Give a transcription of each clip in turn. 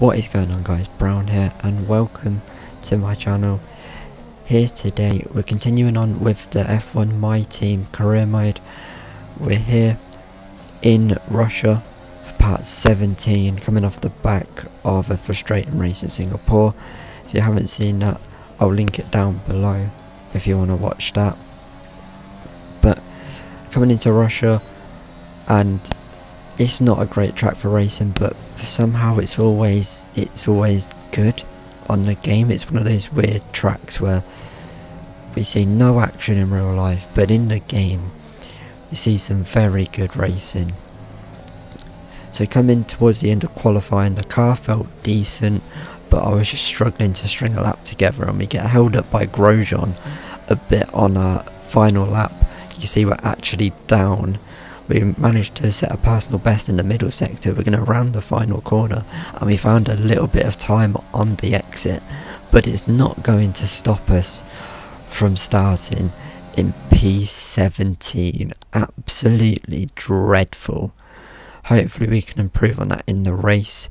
What is going on guys, Brown here and welcome to my channel. Here today we're continuing on with the F1 My Team career mode. We're here in Russia for part 17 coming off the back of a frustrating race in Singapore. If you haven't seen that I'll link it down below if you want to watch that. But coming into Russia and it's not a great track for racing but somehow it's always it's always good on the game. It's one of those weird tracks where we see no action in real life but in the game we see some very good racing. So coming towards the end of qualifying the car felt decent but I was just struggling to string a lap together and we get held up by Grosjean a bit on our final lap. You can see we're actually down we managed to set a personal best in the middle sector. We're going to round the final corner and we found a little bit of time on the exit, but it's not going to stop us from starting in P17. Absolutely dreadful. Hopefully we can improve on that in the race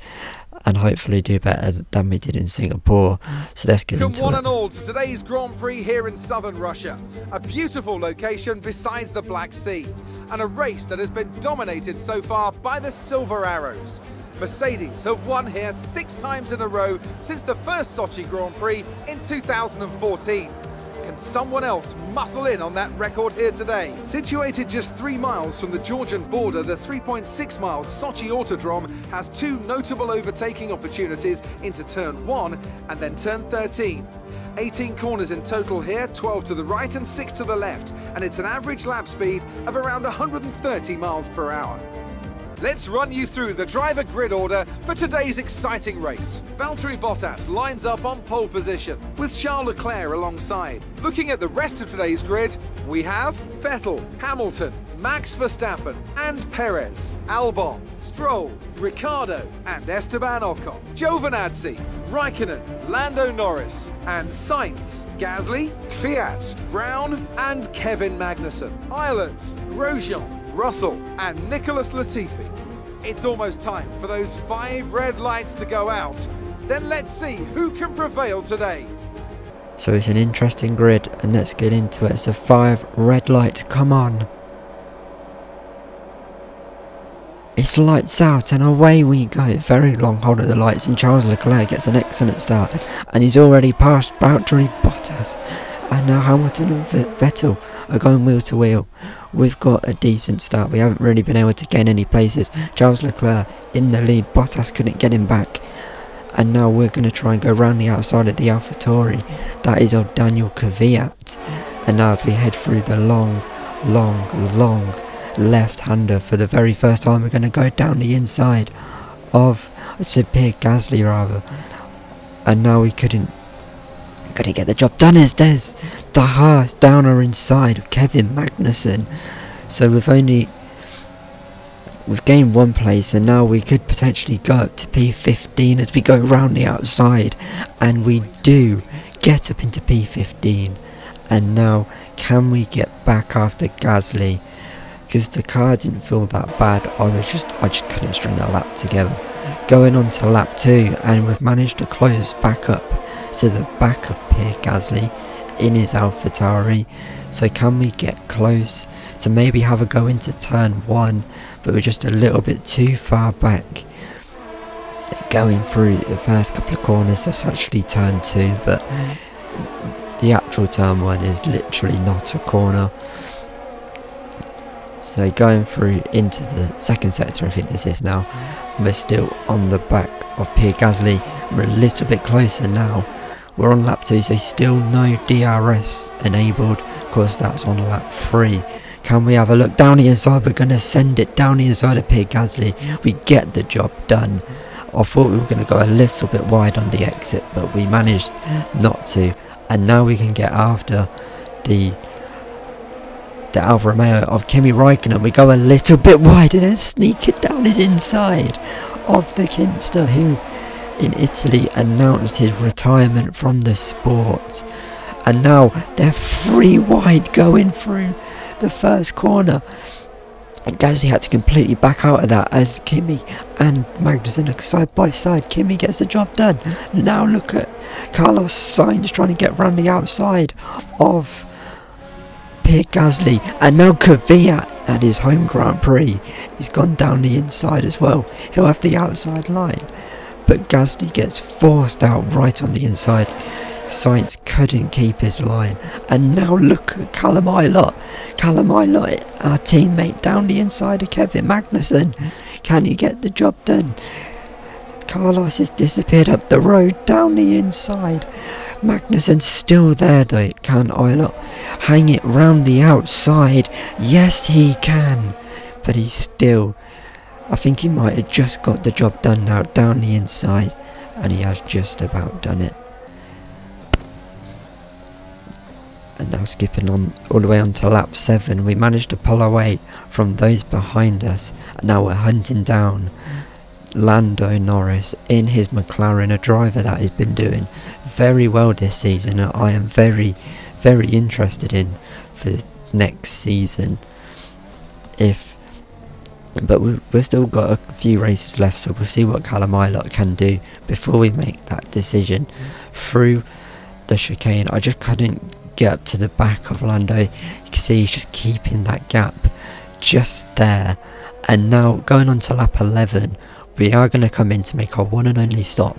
and hopefully do better than we did in Singapore. So let's get Welcome into one it. and all to today's Grand Prix here in southern Russia. A beautiful location besides the Black Sea. And a race that has been dominated so far by the Silver Arrows. Mercedes have won here six times in a row since the first Sochi Grand Prix in 2014. Can someone else muscle in on that record here today? Situated just three miles from the Georgian border, the 3.6 mile Sochi Autodrome has two notable overtaking opportunities into turn 1 and then turn 13. 18 corners in total here, 12 to the right and 6 to the left, and it's an average lap speed of around 130 miles per hour. Let's run you through the driver grid order for today's exciting race. Valtteri Bottas lines up on pole position, with Charles Leclerc alongside. Looking at the rest of today's grid, we have Vettel, Hamilton, Max Verstappen, and Perez, Albon, Stroll, Ricciardo, and Esteban Ocon, Giovinazzi, Raikkonen, Lando Norris, and Sainz, Gasly, Kvyat, Brown, and Kevin Magnussen, Ilott, Grosjean, Russell, and Nicholas Latifi. It's almost time for those five red lights to go out. Then let's see who can prevail today. So it's an interesting grid and let's get into it. So five red lights, come on. It's lights out and away we go. Very long hold of the lights and Charles Leclerc gets an excellent start and he's already passed Valtteri Bottas. And now Hamilton and Vettel are going wheel to wheel. We've got a decent start. We haven't really been able to gain any places. Charles Leclerc in the lead. Bottas couldn't get him back. And now we're going to try and go round the outside of the AlphaTauri. That is of Daniel Kvyat. And now as we head through the long, long, long left-hander for the very first time, we're going to go down the inside of Pierre Gasly rather. And now we couldn't couldn't get the job done as Des. The Haas downer inside of Kevin Magnussen. So we've only we've gained one place and now we could potentially go up to P15 as we go round the outside and we do get up into P15 and now can we get back after Gasly because the car didn't feel that bad I was just I just couldn't string a lap together going on to lap 2 and we've managed to close back up to the back of Pierre Gasly in his AlphaTauri. So can we get close to maybe have a go into turn one, but we're just a little bit too far back. Going through the first couple of corners, that's actually turn two, but mm. the actual turn one is literally not a corner. So going through into the second sector, I think this is now, we're still on the back of Pierre Gasly. We're a little bit closer now. We're on lap 2, so still no DRS enabled. Of course, that's on lap 3. Can we have a look down the inside? We're going to send it down the inside of Pierre Gasly. We get the job done. I thought we were going to go a little bit wide on the exit, but we managed not to. And now we can get after the the Alfa Romeo of Kimi Raikkonen. We go a little bit wide and then sneak it down his inside of the Kimster who in Italy announced his retirement from the sport. And now they're three wide going through the first corner. Gasly had to completely back out of that as Kimi and Magnussen are side by side. Kimi gets the job done. Now look at Carlos Sainz trying to get round the outside of Pierre Gasly. And now Kvyat at his home Grand Prix, he's gone down the inside as well. He'll have the outside line. But Gasly gets forced out right on the inside. Sainz couldn't keep his line. And now look at Callum Ilott. Callum our teammate down the inside of Kevin Magnussen. Can he get the job done? Carlos has disappeared up the road down the inside. Magnussen's still there though, it can Ilott hang it round the outside? Yes he can, but he's still, I think he might have just got the job done now down the inside, and he has just about done it. And now skipping on all the way on to lap 7, we managed to pull away from those behind us, and now we're hunting down Lando Norris in his McLaren, a driver that has been doing very well this season. I am very, very interested in for the next season. If, but we, we've still got a few races left, so we'll see what Callum Ilott can do before we make that decision through the chicane. I just couldn't get up to the back of Lando. You can see he's just keeping that gap just there. And now going on to lap 11, we are going to come in to make our one and only stop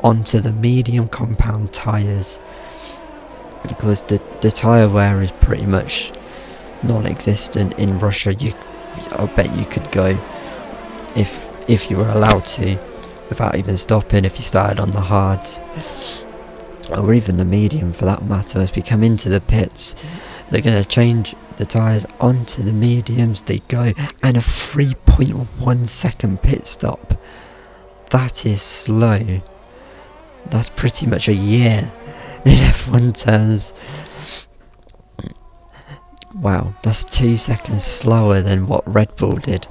onto the medium compound tyres because the, the tyre wear is pretty much non-existent in Russia. You I bet you could go if if you were allowed to without even stopping if you started on the hards. Or even the medium for that matter. As we come into the pits they're going to change the tyres onto the mediums they go and a 3.1 second pit stop. That is slow. That's pretty much a year in F1 terms. Wow that's two seconds slower than what Red Bull did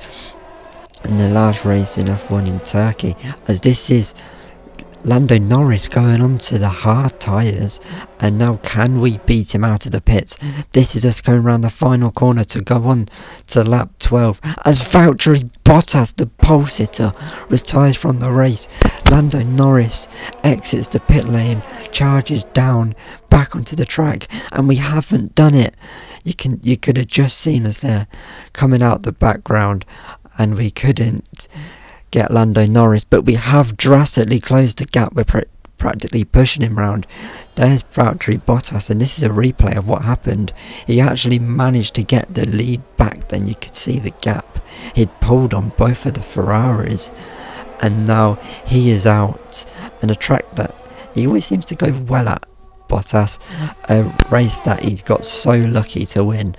in the last race in F1 in Turkey as this is Lando Norris going on to the hard tyres and now can we beat him out of the pits? This is us going around the final corner to go on to lap 12 as Valtteri Bottas, the pole sitter, retires from the race. Lando Norris exits the pit lane, charges down back onto the track and we haven't done it. You can you could have just seen us there coming out the background and we couldn't get Lando Norris, but we have drastically closed the gap. We're pr practically pushing him round. There's Valtteri Bottas, and this is a replay of what happened. He actually managed to get the lead back, then you could see the gap. He'd pulled on both of the Ferraris, and now he is out. And a track that he always seems to go well at, Bottas, a race that he got so lucky to win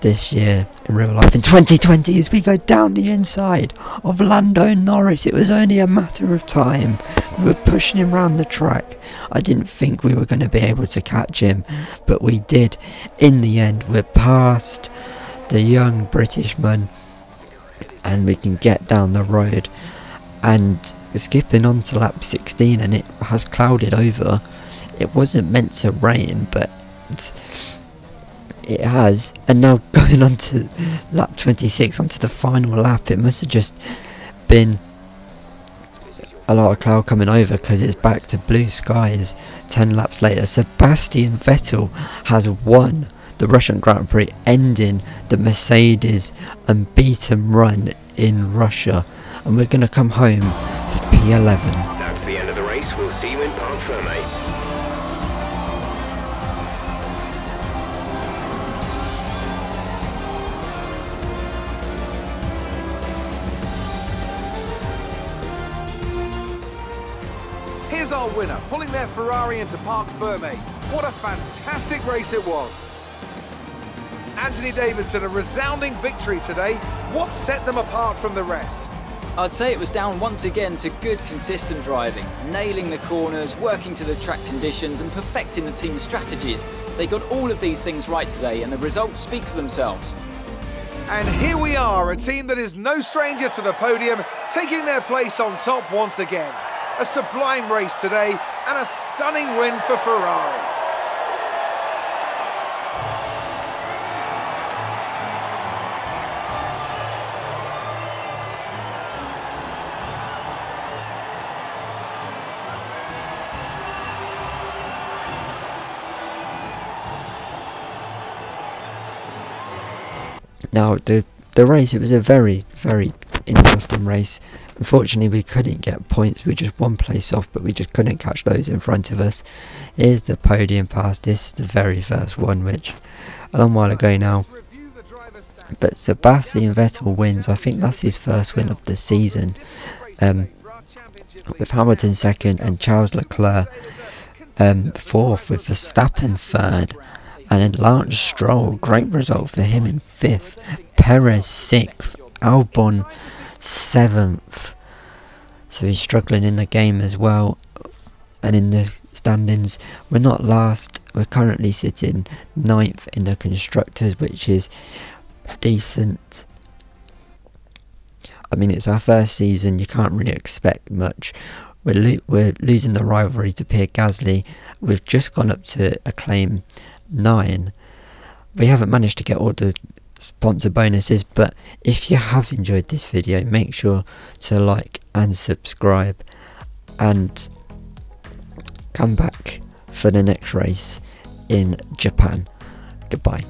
this year in real life in 2020 as we go down the inside of Lando Norris. It was only a matter of time. We were pushing him around the track. I didn't think we were going to be able to catch him, but we did. In the end, we're past the young Britishman and we can get down the road. And skipping on to lap 16 and it has clouded over. It wasn't meant to rain, but it has. And now going on to lap 26, onto the final lap, it must have just been a lot of cloud coming over because it's back to blue skies 10 laps later. Sebastian Vettel has won the Russian Grand Prix, ending the Mercedes unbeaten run in Russia. And we're going to come home for P11. That's the end of the race. We'll see you in Parc Ferme. Here's our winner, pulling their Ferrari into Parc Ferme. What a fantastic race it was. Anthony Davidson, a resounding victory today. What set them apart from the rest? I'd say it was down once again to good consistent driving, nailing the corners, working to the track conditions and perfecting the team's strategies. They got all of these things right today and the results speak for themselves. And here we are, a team that is no stranger to the podium, taking their place on top once again. A sublime race today and a stunning win for Ferrari. Now the the race it was a very very interesting race. Unfortunately, we couldn't get points. We were just one place off, but we just couldn't catch those in front of us. Here's the podium pass. This is the very first one, which a long while ago now. But Sebastian Vettel wins. I think that's his first win of the season. Um, with Hamilton second and Charles Leclerc um, fourth, with Verstappen third. And then Lance Stroll, great result for him in fifth. Perez sixth. Albon seventh. So he's struggling in the game as well. And in the standings, we're not last. We're currently sitting ninth in the constructors, which is decent. I mean, it's our first season. You can't really expect much. We're lo we're losing the rivalry to Pierre Gasly. We've just gone up to acclaim nine. We haven't managed to get all the sponsor bonuses but if you have enjoyed this video make sure to like and subscribe and come back for the next race in Japan. Goodbye